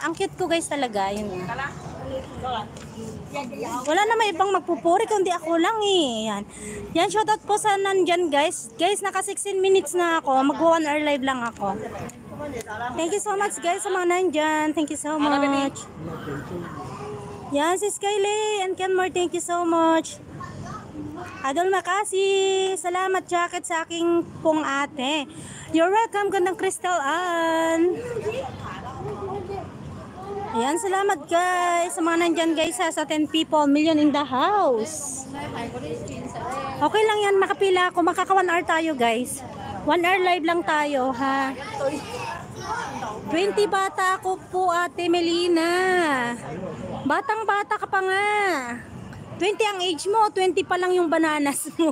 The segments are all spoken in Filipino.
ang cute ko guys talaga. Yun. Wala naman ibang magpupuri kundi ako lang eh. Yan. Yan, shoutout po sa nandyan guys. Guys, naka 16 minutes na ako. Mag 1 hour live lang ako. Thank you so much guys sa mga nandyan. Thank you so much. Yan, si Skyly and Kenmore, thank you so much. Adol Makasi, salamat jacket sa aking pong ate. You're welcome, gandang Crystal Ann. Ayan, salamat guys. Sa mga nandyan guys ha, sa 10 people, million in the house. Okay lang yan, makapila ako. Makaka 1 hour tayo guys. 1 hour live lang tayo ha. 20 bata ako po ate Melina. Batang bata ka pa nga. 20 ang age mo, 20 pa lang yung bananas mo.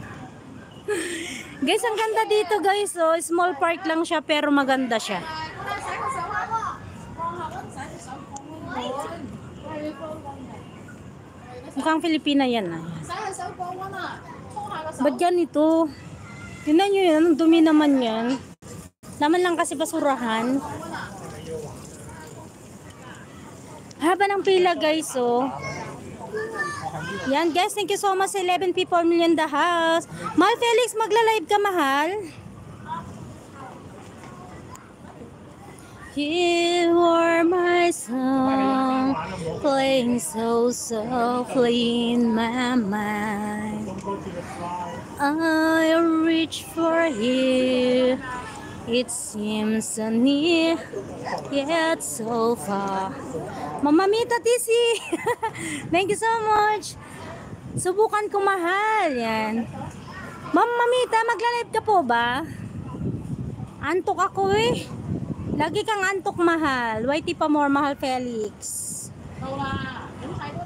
guys, ang ganda dito guys. Oh. Small park lang siya pero maganda siya. Mukhang Filipina yan ah. Ba't yan ito? Tingnan nyo yan, ang dumi naman yan. Laman lang kasi basurahan. Haba ng pila guys oh. Yan guys, thank you so much 11 people million the house. Mahal Felix, magla-live ka mahal. You are my song, playing so softly in my mind. I reach for you. It seems so near, yet so far. Mamamita Tisi! Thank you so much! Subukan ko mahal. Yan. Mamamita, magla-live ka po ba? Antok ako eh. Lagi kang antok mahal. YT pa more mahal Felix.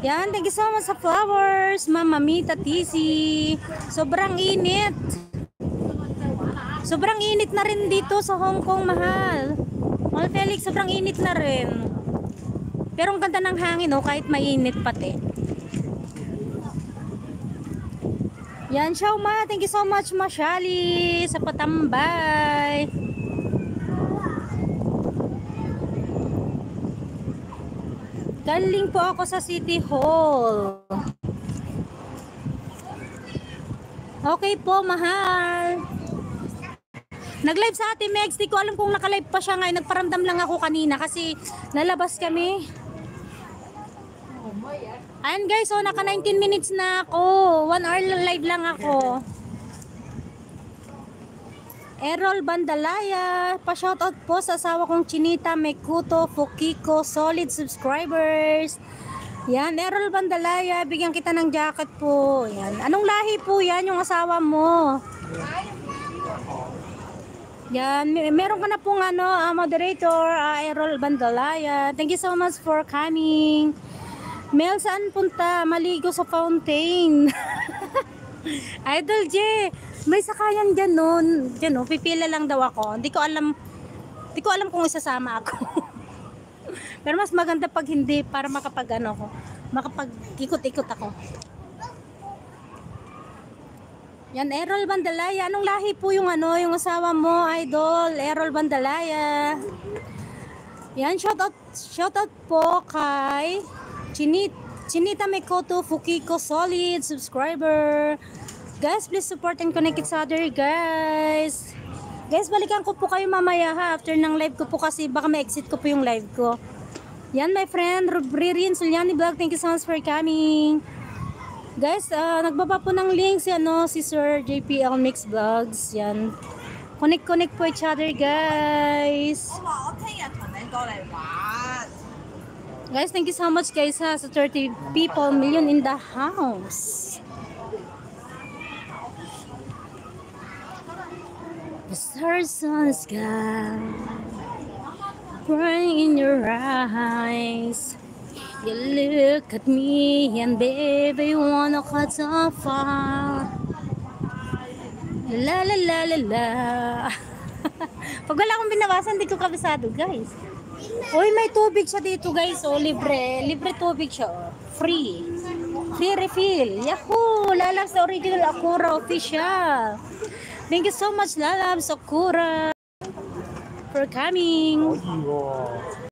Yan, thank you so much sa flowers. Mamamita Tisi. Sobrang init. Sobrang init na rin dito sa Hong Kong, mahal. Mahal Felix, sobrang init na rin. Pero ang ganda ng hangin, oh, kahit mainit pati. Yan, Shauma. Thank you so much, Mashali, sa patambay. Galing po ako sa City Hall. Okay po, mahal. Nag-live sa Ate Megs. Di ko alam kung naka-live pa siya ngayon. Nagparamdam lang ako kanina kasi lalabas kami. Ayan guys, so naka 19 minutes na ako. 1 hour live lang ako. Errol Bandalaya, pa-shoutout po sa asawa kong Chinita, Mekuto, Fukiko, solid subscribers. Yan, Errol Bandalaya, bigyan kita ng jacket po. Yan. Anong lahi po yan yung asawa mo? Yan, may- meron ka na pong ano, ah, moderator, ah, Errol Bandalaya. Thank you so much for coming. Mel, saan punta? Maligo sa fountain. Idol J, may sakayan dyan nun. Dyan no, pipila lang daw ako. Hindi ko alam, hindi ko alam kung isasama ako. Pero mas maganda pag hindi para makapag ano ko, makapag ikot-ikot ako. Yan, Errol Bandalaya. Anong lahi po yung ano, yung asawa mo, idol? Errol Bandalaya. Yan, shoutout, shoutout po kay Chinit, Chinita Mekoto Fukiko Solid subscriber. Guys, please support and connect each other, guys. Guys, balikan ko po kayo mamaya ha. After ng live ko po kasi baka ma-exit ko po yung live ko. Yan, my friend. Rubririn Sulyani Vlog. Thank you so much for coming. Guys, uh, nagbaba po ng link si, ano, si Sir JPL Mix Vlogs. Yan. Connect-connect po each other, guys. Guys, thank you so much guys ha, sa 30 people million in the house. The stars on the sky, burning in your eyes. You look at me and baby, wanna cut so far. La la la la la. Pag wala akong binawasan, hindi ko kabisado guys. Uy, may tubig siya dito guys. Oh, libre. Libre tubig siya. Oh. Free. Free refill. Yahoo! Lalabs the original Akura official. Thank you so much, Lalabs Akura, for coming.